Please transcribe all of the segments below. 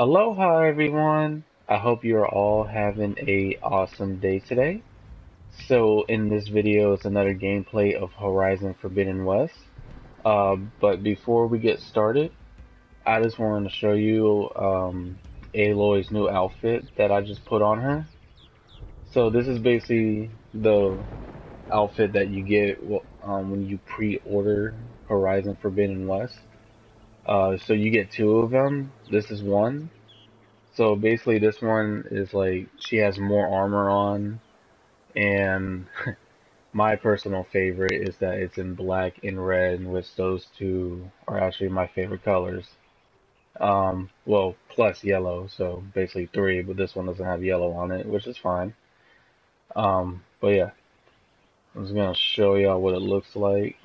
Aloha everyone! I hope you are all having a awesome day today. So in this video it's another gameplay of Horizon Forbidden West. Uh, but before we get started, I just wanted to show you um, Aloy's new outfit that I just put on her. So this is basically the outfit that you get um, when you pre-order Horizon Forbidden West. Uh, so you get two of them. This is one. So basically, this one is like she has more armor on, and my personal favorite is that it's in black and red, which those two are actually my favorite colors. Um, well, plus yellow, so basically three, but this one doesn't have yellow on it, which is fine. Um, but yeah, I'm just gonna show y'all what it looks like.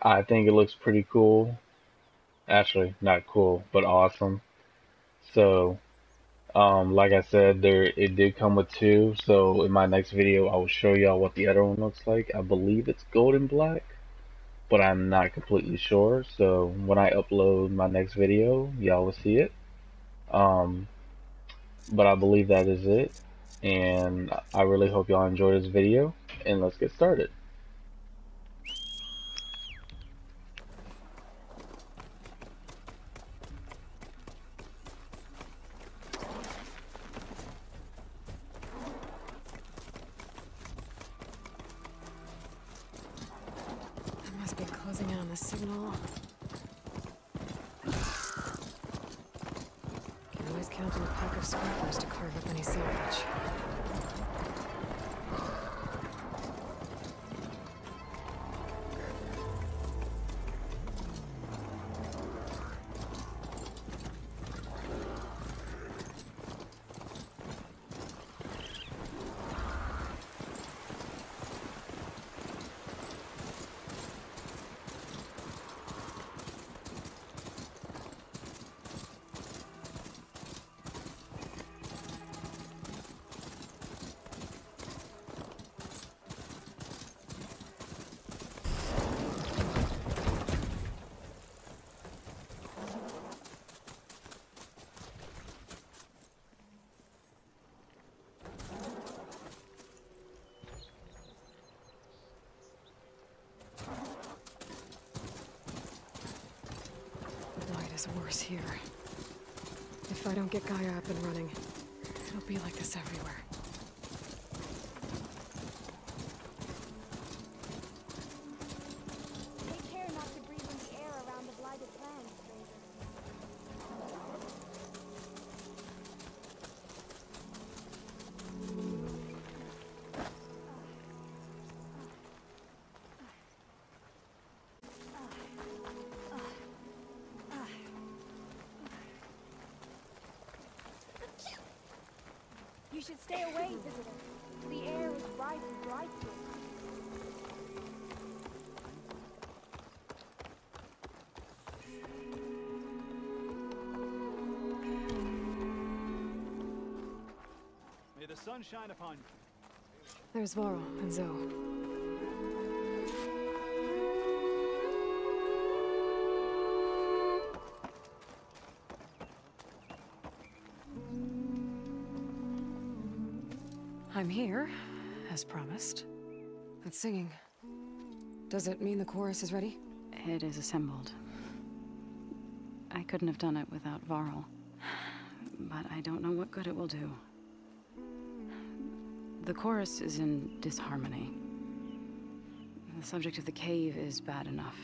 I think it looks pretty cool. Actually, not cool, but awesome. So, um, like I said, there it did come with two. So in my next video, I will show y'all what the other one looks like. I believe it's golden black, but I'm not completely sure. So when I upload my next video, y'all will see it. Um, but I believe that is it. And I really hope y'all enjoy this video. And let's get started. Should stay away, visitor. The air is rife with blight May the sun shine upon you. There's Varl and Zo. Here, as promised. That's singing. Does it mean the chorus is ready? It is assembled. I couldn't have done it without Varl. But I don't know what good it will do. The chorus is in disharmony. The subject of the cave is bad enough.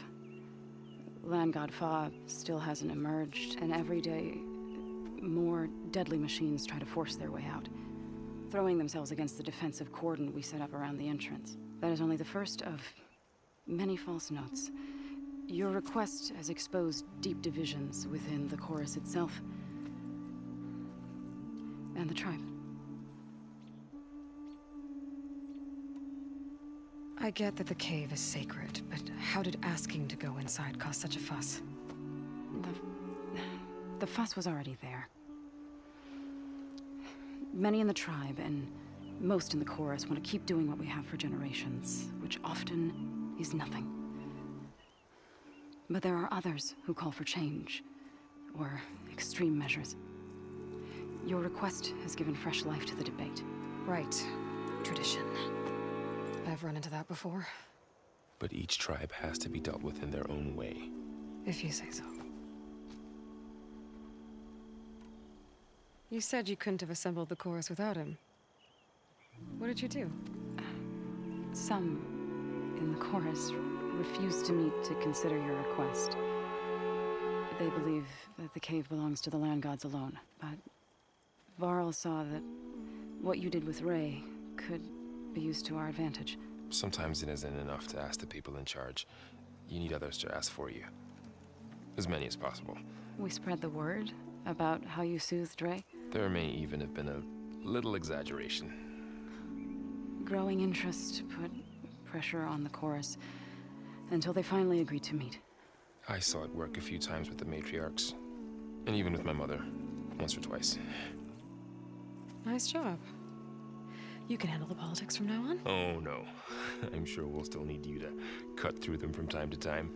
Land God Fa still hasn't emerged, and every day, more deadly machines try to force their way out throwing themselves against the defensive cordon we set up around the entrance. That is only the first of many false notes. Your request has exposed deep divisions within the chorus itself and the tribe. I get that the cave is sacred, but how did asking to go inside cause such a fuss? The... the fuss was already there. Many in the tribe, and most in the chorus, want to keep doing what we have for generations, which often is nothing. But there are others who call for change, or extreme measures. Your request has given fresh life to the debate. Right. Tradition. I've run into that before, But each tribe has to be dealt with in their own way. if you say so. You said you couldn't have assembled the chorus without him. What did you do? Some in the chorus refused to meet to consider your request. They believe that the cave belongs to the land gods alone, but Varl saw that what you did with Ray could be used to our advantage. Sometimes it isn't enough to ask the people in charge. You need others to ask for you. As many as possible. We spread the word about how you soothed Ray. There may even have been a little exaggeration. Growing interest put pressure on the chorus until they finally agreed to meet. I saw it work a few times with the matriarchs. And even with my mother. Once or twice. Nice job. You can handle the politics from now on? Oh no. I'm sure we'll still need you to cut through them from time to time.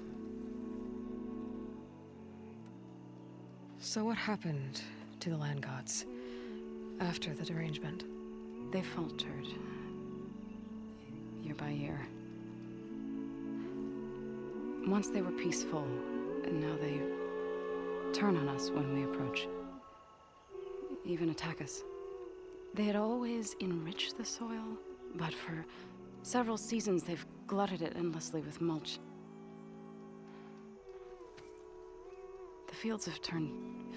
So what happened to the land gods after the derangement? They faltered year by year. Once they were peaceful, and now they turn on us when we approach. Even attack us. They had always enriched the soil, but for several seasons they've glutted it endlessly with mulch. The fields have turned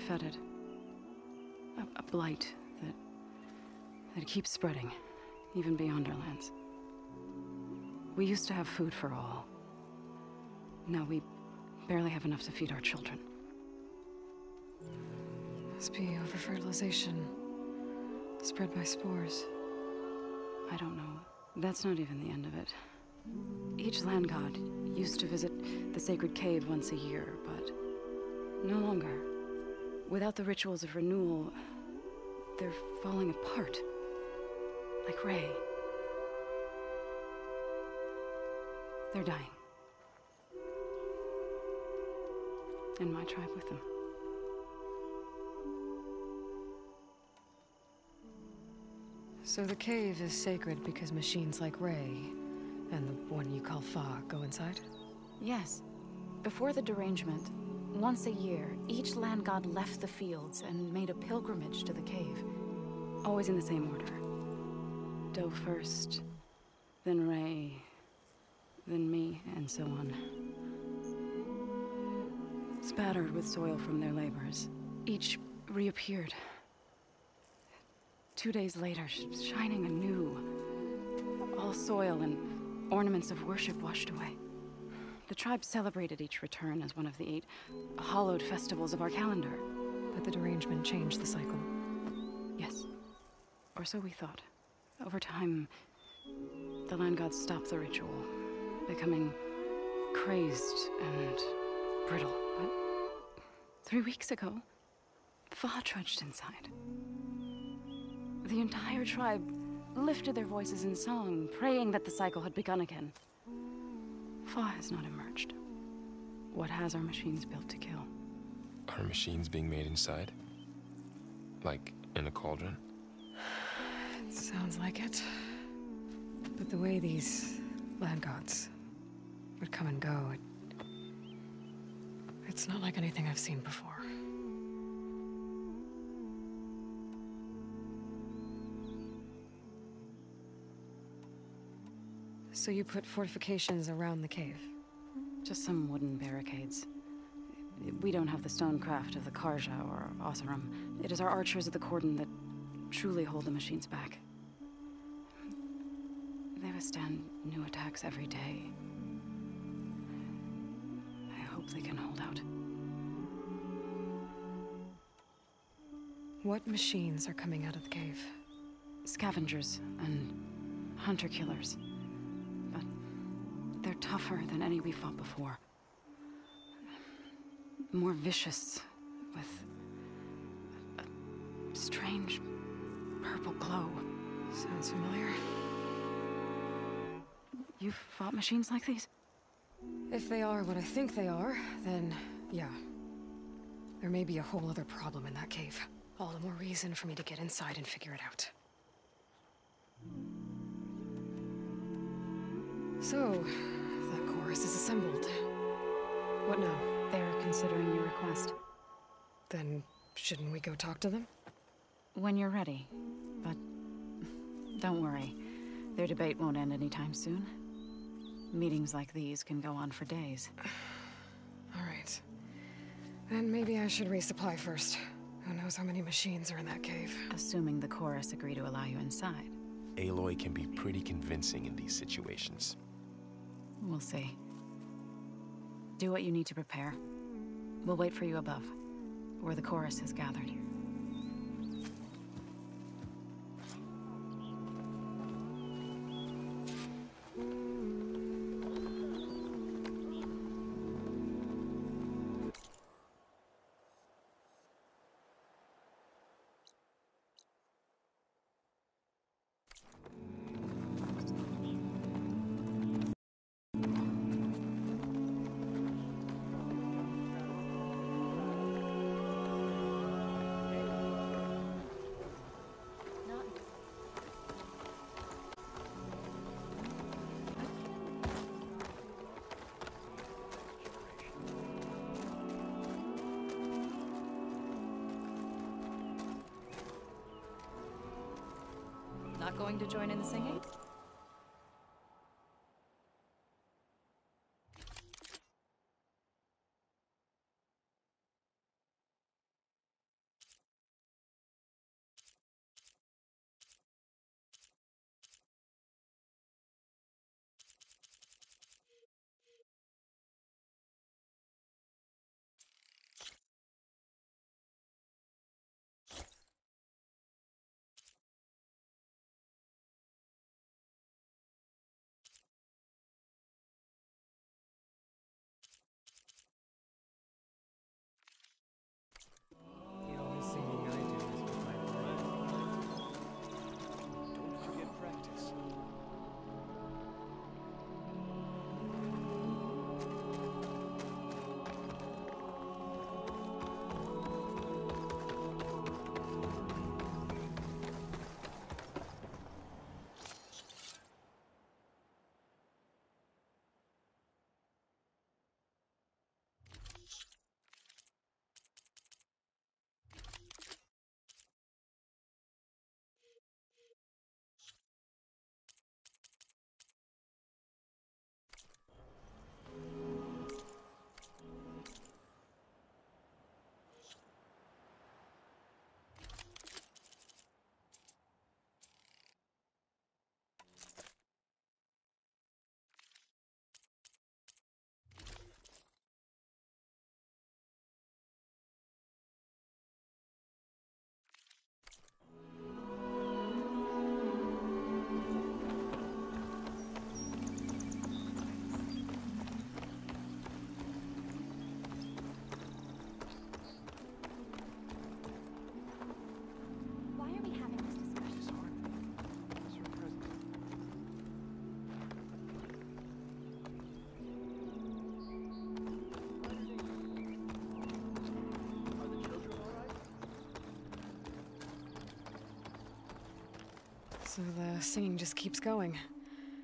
fetid. A, a blight that that keeps spreading, even beyond our lands. We used to have food for all. Now we barely have enough to feed our children. Must be overfertilization. Spread by spores. I don't know. That's not even the end of it. Each land god used to visit the sacred cave once a year, but no longer. Without the rituals of renewal, they're falling apart. Like Ray. They're dying. And my tribe with them. So the cave is sacred because machines like Ray and the one you call Fa go inside? Yes. Before the derangement, once a year, each land god left the fields and made a pilgrimage to the cave. Always in the same order. Doe first, then Ray, then me, and so on. Spattered with soil from their labors, each reappeared. Two days later, sh- shining anew. All soil and ornaments of worship washed away. The tribe celebrated each return as one of the eight hallowed festivals of our calendar. But the derangement changed the cycle. Yes. Or so we thought. Over time, the land gods stopped the ritual, becoming crazed and brittle. But three weeks ago, Fa trudged inside. The entire tribe lifted their voices in song, praying that the cycle had begun again. Fa has not emerged. What has our machines built to kill? Are machines being made inside? Like in a cauldron? Sounds like it. But the way these land gods would come and go, it, it's not like anything I've seen before. So you put fortifications around the cave? Just some wooden barricades. We don't have the stonecraft of the Carja or Oseram. It is our archers of the cordon that truly hold the machines back. They withstand new attacks every day. I hope they can hold out. What machines are coming out of the cave? Scavengers and hunter killers. Tougher than any we fought before. More vicious, with a strange purple glow. Sounds familiar. You've fought machines like these? If they are what I think they are, then yeah. There may be a whole other problem in that cave. All the more reason for me to get inside and figure it out. So, that chorus is assembled. What now? They're considering your request. Then, shouldn't we go talk to them? When you're ready. But don't worry. Their debate won't end anytime soon. Meetings like these can go on for days. Alright. Then maybe I should resupply first. Who knows how many machines are in that cave? Assuming the chorus agree to allow you inside. Aloy can be pretty convincing in these situations. We'll see. Do what you need to prepare. We'll wait for you above, where the chorus has gathered. Not going to join in the singing? So the singing just keeps going.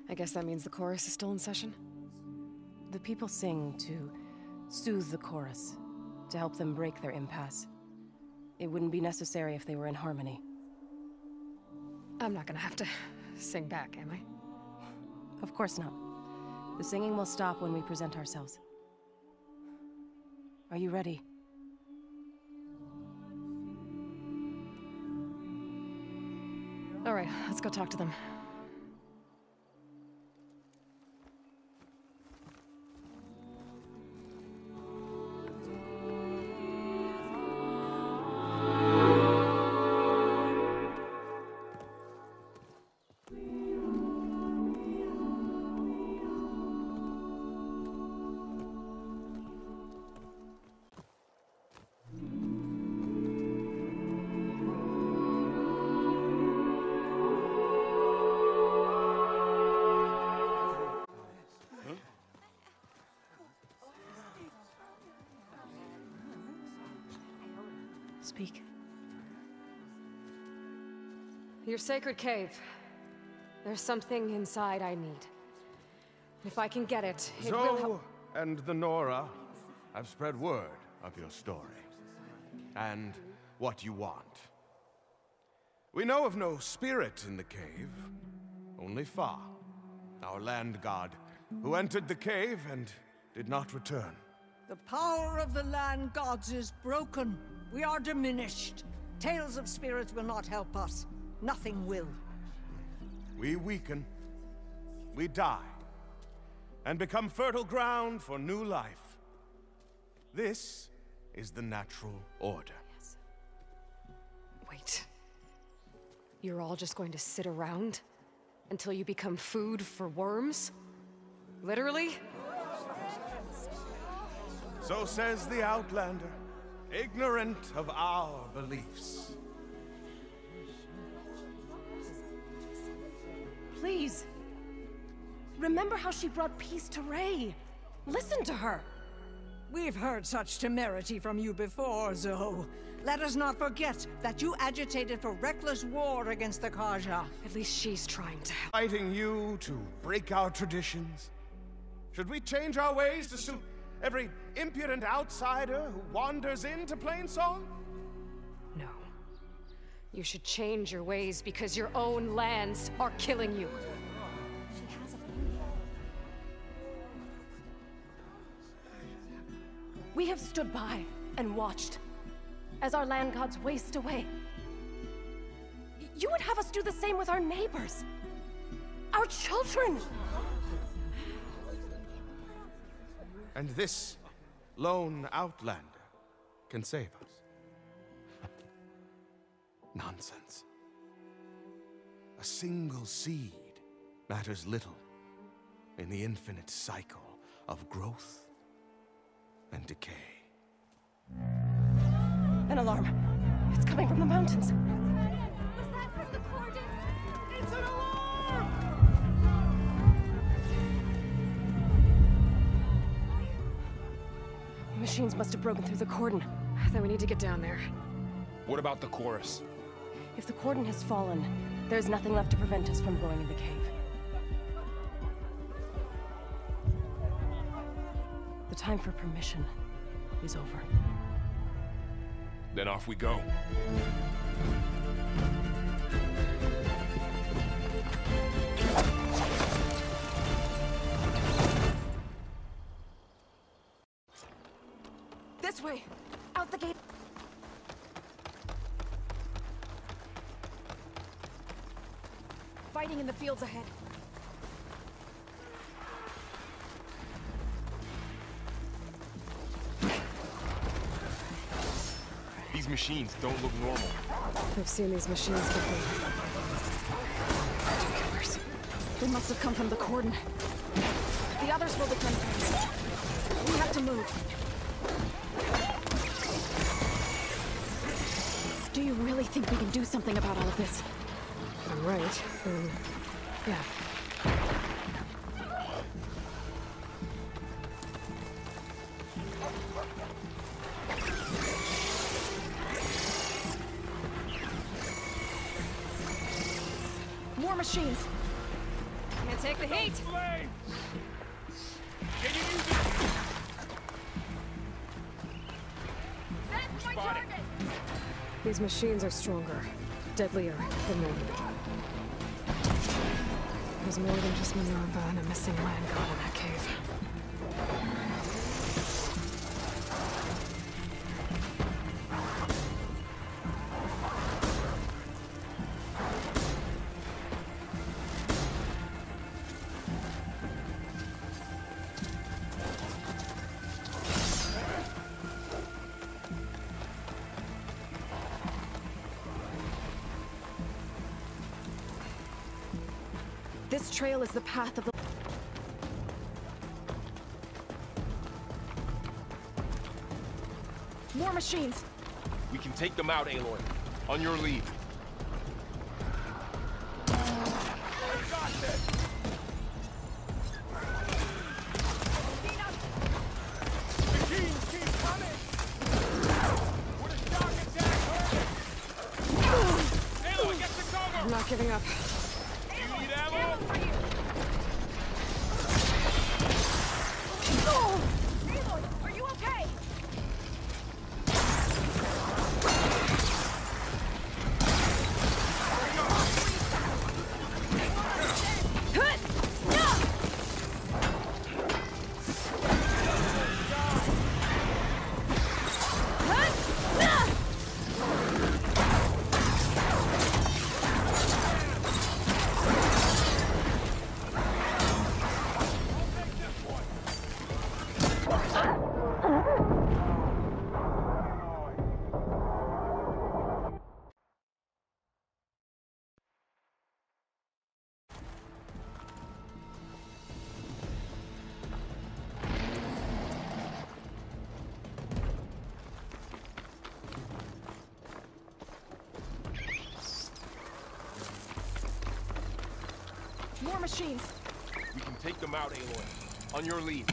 I guess that means the chorus is still in session? The people sing to soothe the chorus, to help them break their impasse. It wouldn't be necessary if they were in harmony. I'm not gonna have to sing back, am I? Of course not. The singing will stop when we present ourselves. Are you ready? Alright, let's go talk to them. Sacred cave. There's something inside I need. If I can get it, it will Zo help. and the Nora have spread word of your story and what you want. We know of no spirit in the cave, only Fa, our land god, who entered the cave and did not return. The power of the land gods is broken. We are diminished. Tales of spirits will not help us. Nothing will. We weaken, we die, and become fertile ground for new life. This is the natural order. Wait. You're all just going to sit around until you become food for worms? Literally? So says the Outlander, ignorant of our beliefs. Please. Remember how she brought peace to Ray. Listen to her. We've heard such temerity from you before, Zo. Let us not forget that you agitated for reckless war against the Carja. At least she's trying to help. Fighting you to break our traditions? Should we change our ways to suit every impudent outsider who wanders into Plainsong? You should change your ways because your own lands are killing you. We have stood by and watched as our land gods waste away. You would have us do the same with our neighbors, our children. And this lone Outlander can save us. Nonsense. A single seed matters little in the infinite cycle of growth and decay. An alarm. It's coming from the mountains. Was that from the cordon? It's an alarm! Machines must have broken through the cordon. Then we need to get down there. What about the chorus? If the cordon has fallen, there's nothing left to prevent us from going in the cave. The time for permission is over. Then off we go. Machines don't look normal. I've seen these machines before. Killers. They must have come from the cordon. The others will defend things. We have to move. Do you really think we can do something about all of this? I'm right. Um, yeah. Machines! Can't take the heat! These machines are stronger, deadlier than normal. There's more than just Minerva and a missing land god in that path of the... More machines! We can take them out, Aloy. On your lead. Machines. We can take them out, Aloy. On your lead.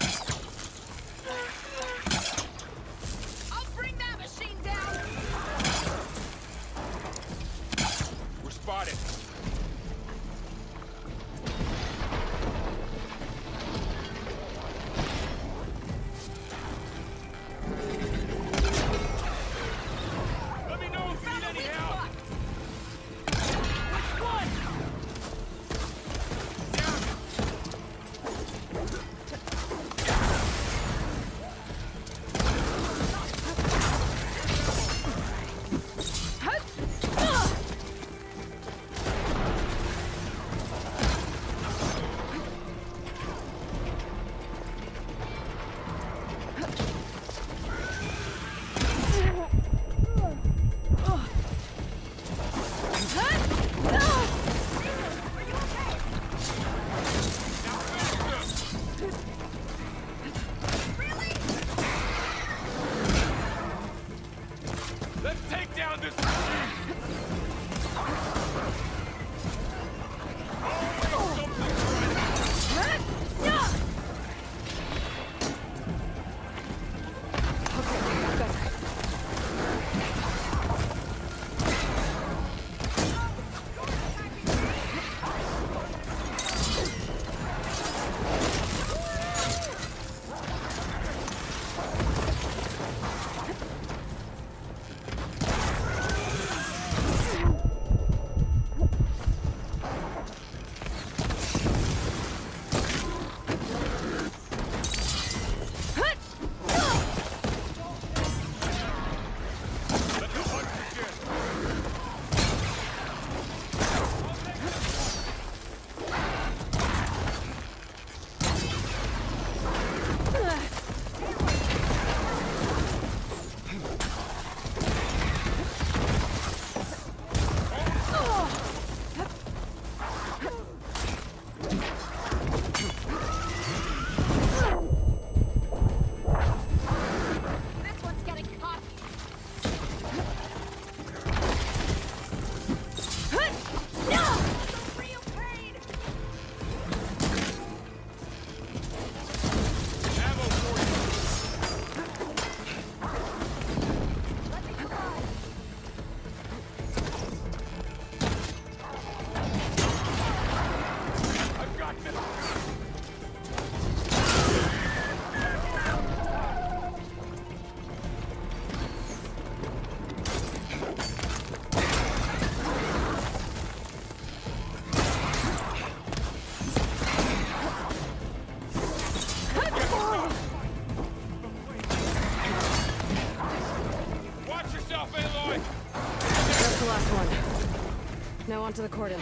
Onto the cordon.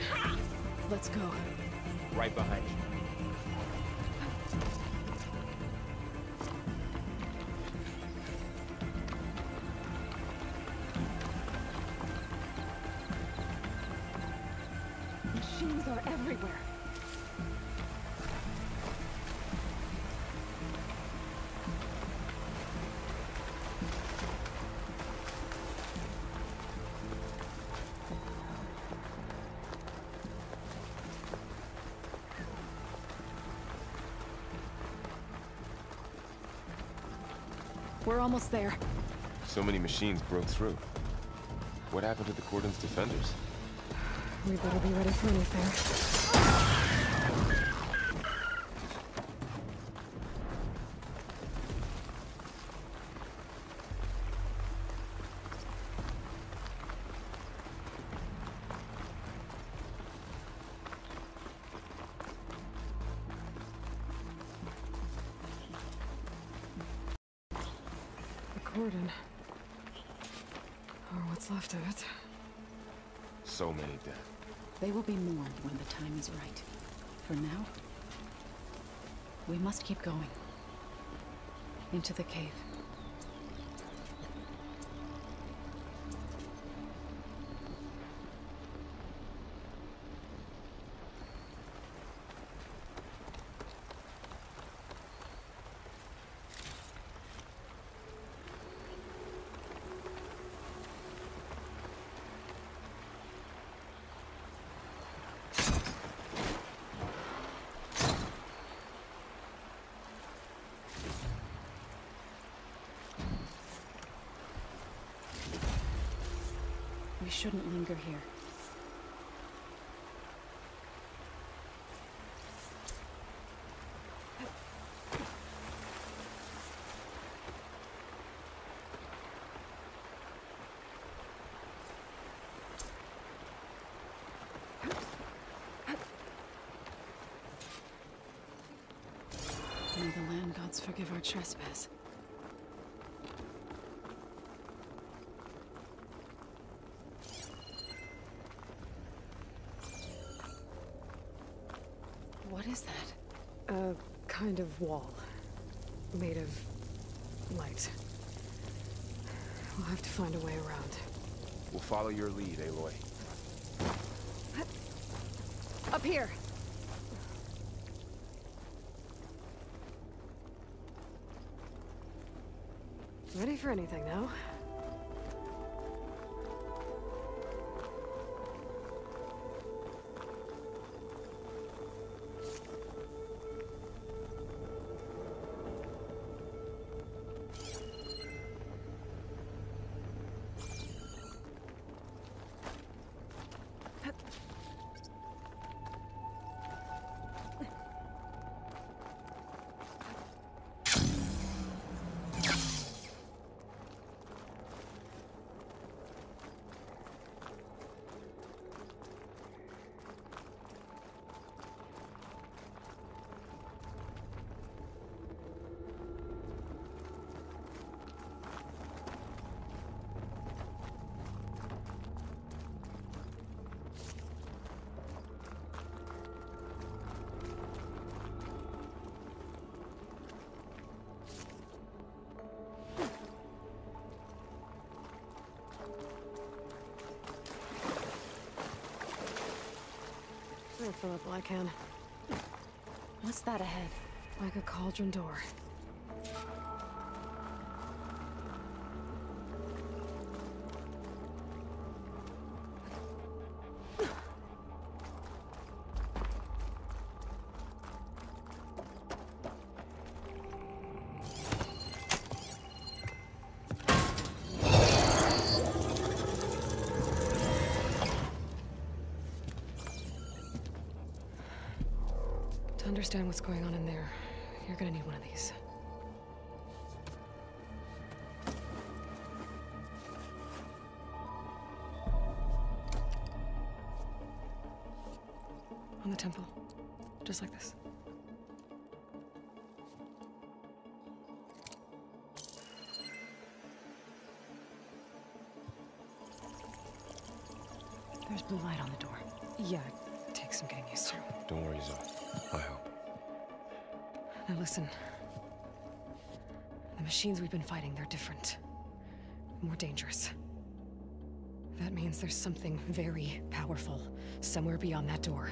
We're almost there. So many machines broke through. What happened to the Cordon's defenders? We better be ready for anything. Time is right. For now, we must keep going. Into the cave. Shouldn't linger here. May the land gods forgive our trespass. What is that? A kind of wall. Made of light. We'll have to find a way around. We'll follow your lead, Aloy. Up here! Ready for anything now? I'll fill up while I can. What's that ahead? Like a cauldron door. Understand what's going on in there, you're gonna need one of these. Listen. The machines we've been fighting, they're different. More dangerous. That means there's something very powerful somewhere beyond that door.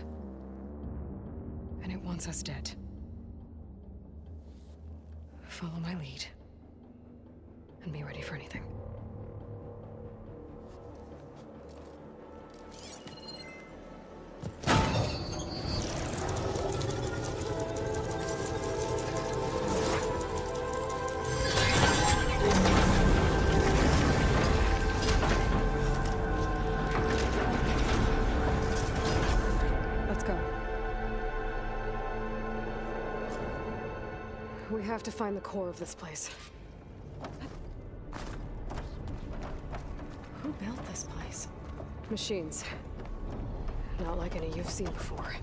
And it wants us dead. Follow my lead. And be ready for anything. Have to find the core of this place. Who built this place? Machines. Not like any you've seen before.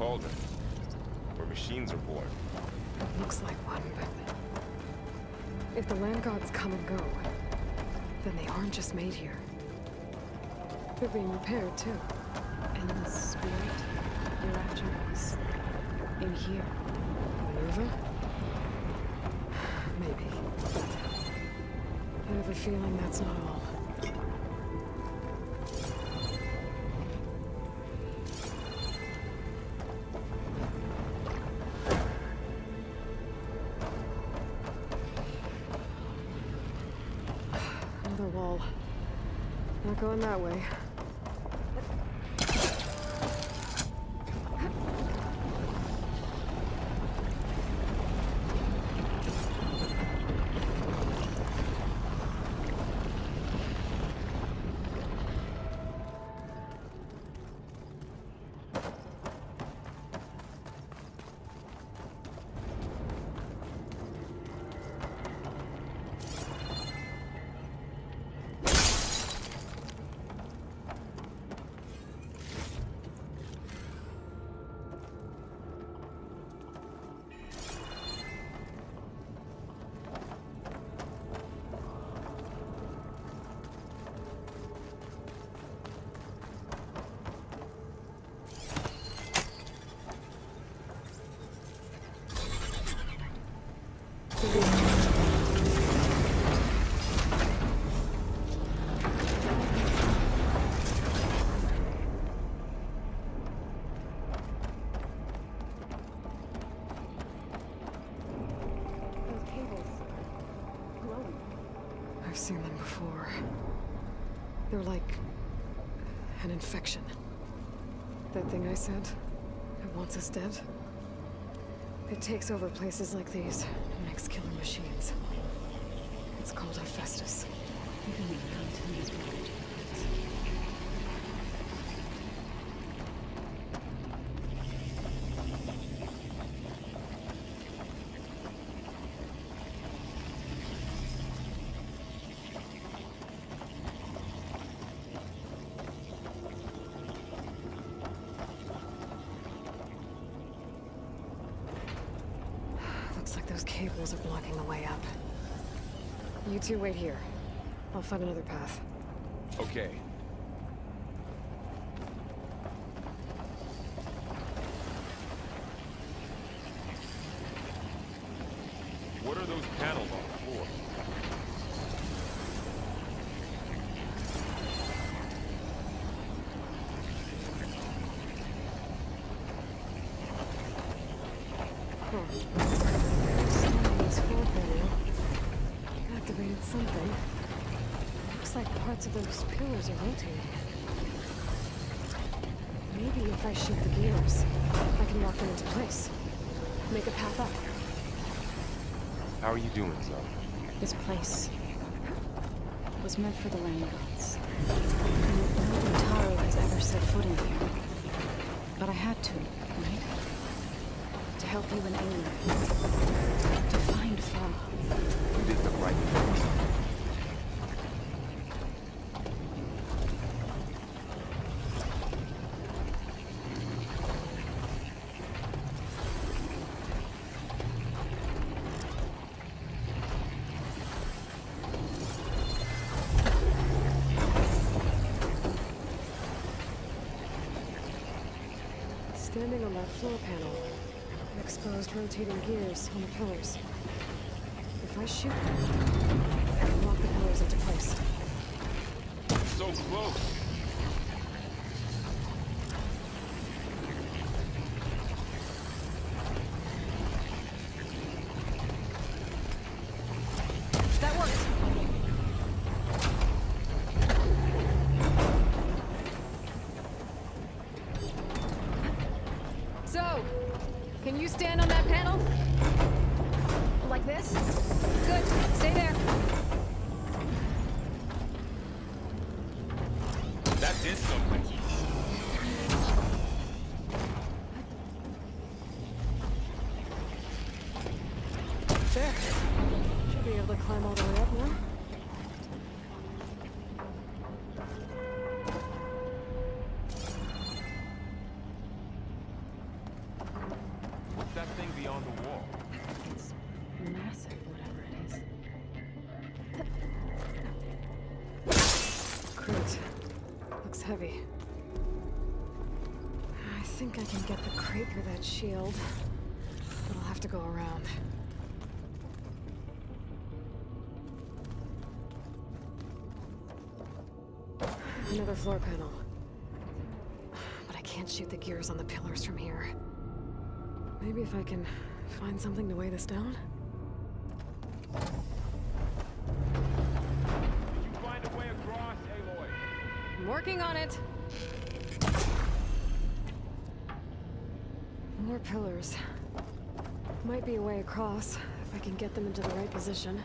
Cauldron, where machines are born. It Looks like one, but... If the land gods come and go, then they aren't just made here. They're being repaired, too. And the spirit you're after is in here. Minerva? Maybe. I have a feeling that's not all. Going that way. They're like an infection. That thing I said, it wants us dead. It takes over places like these and makes killer machines. It's called Hephaestus. Even the mountain is blind. Looks like those cables are blocking the way up. You two wait here. I'll find another path. Okay. What are those panels on the floor? This floor panel activated something. Looks like parts of pillars are rotating. Maybe if I shoot the gears, I can lock them into place. Make a path up. How are you doing, Zo? This place was meant for the land gods. And no Utaru has ever set foot in here. But I had to, right? To help you and Aloy. To find Fa. You did the right thing. Standing on that floor panel, exposed rotating gears on the pillars. If I shoot them, I can lock the pillars into place. So close. Heavy. I think I can get the crate through that shield. But I'll have to go around. Another floor panel. But I can't shoot the gears on the pillars from here. Maybe if I can find something to weigh this down? Pillars. Might be a way across, if I can get them into the right position.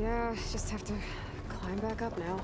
Yeah, just have to climb back up now.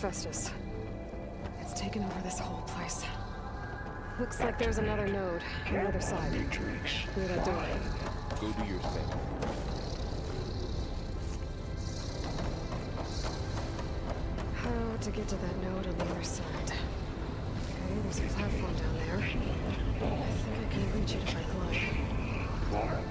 Hephaestus. It's taken over this whole place. Looks like there's another node on the other side. Near that door. Go do your thing. How to get to that node on the other side. Okay, There's a platform down there. I think I can reach it if I glide.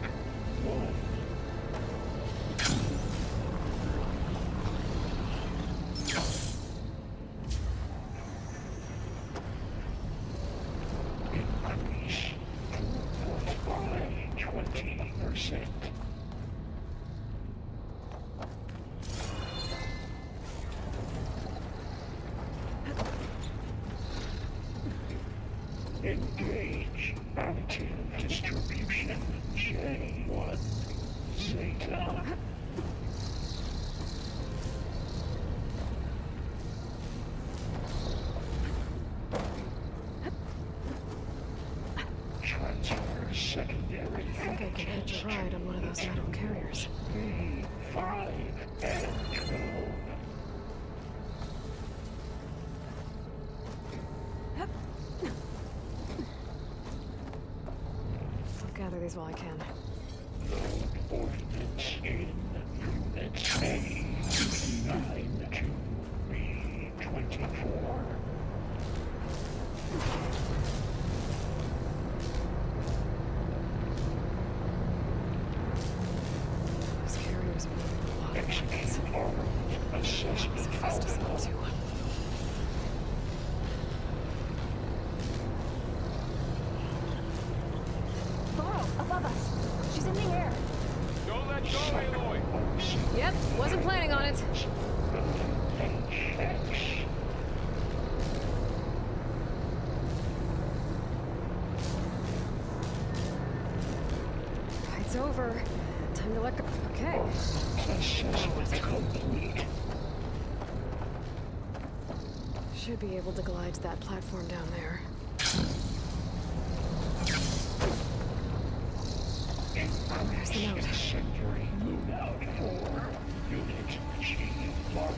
Ride on one of those metal carriers. Five. I'll gather these while I can. Load ordnance in unit A nine two B twenty four. Those carriers are moving a lot at once. Execute armed assessment Fast as outcome. up to. Burrow, above us. She's in the air. Don't let go, Aloy! Yep, wasn't planning on it. HX. Fight's over. Time to let go. Okay. Assessment complete. Should be able to glide to that platform down there. There's the note. Unit G Mark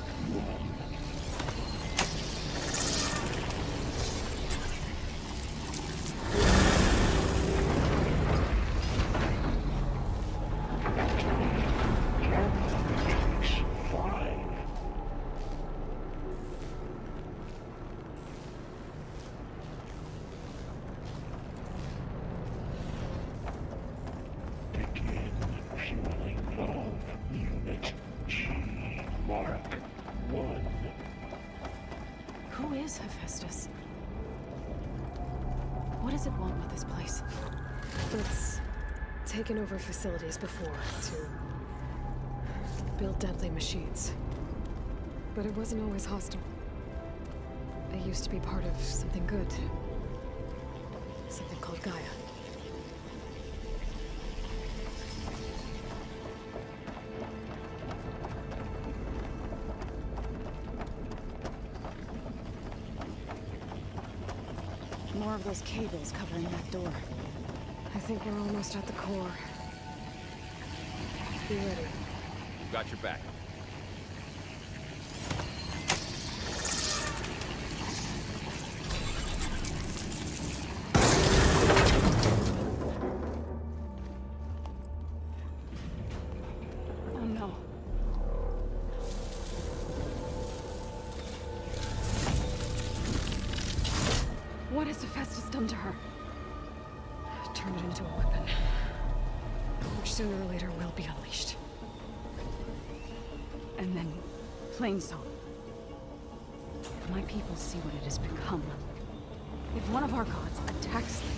taken over facilities before to build deadly machines. But it wasn't always hostile. It used to be part of something good. Something called Gaia. More of those cables covering that door. I think we're almost at the core. Be ready. Got your back. Plainsong. If my people see what it has become, if one of our gods attacks them,